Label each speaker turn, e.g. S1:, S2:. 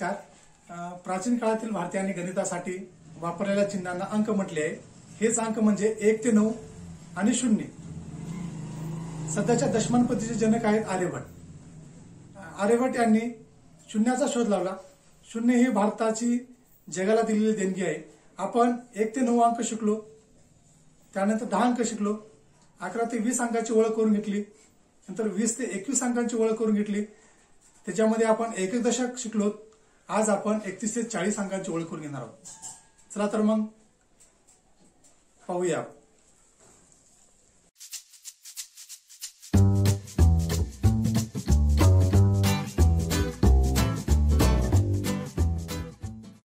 S1: नमस्कार. प्राचीन काळातील भारतीयांनी गणितासाठी वापरलेल्या चिन्हांना अंक म्हटले आहे. हेच अंक म्हणजे एक ते नऊ आणि शून्य. सध्याच्या दशमानपतीचे जनक आहेत आर्यभट आर्यभट यांनी शून्याचा शोध लावला. शून्य ही भारताची जगाला दिलेली देणगी आहे. आपण एक ते नऊ अंक शिकलो. त्यानंतर दहा अंक शिकलो. अकरा ते वीस अंकाची ओळख करून घेतली. नंतर वीस ते एकवीस अंकांची ओळख करून घेतली. त्याच्यामध्ये आपण एक एक दशक शिकलो. आज आपण एकतीस ते चाळीस अंकांची ओळख करून घेणार आहोत. चला तर मग पाहूया